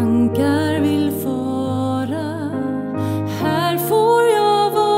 tankar vill fara. Här får jag vara.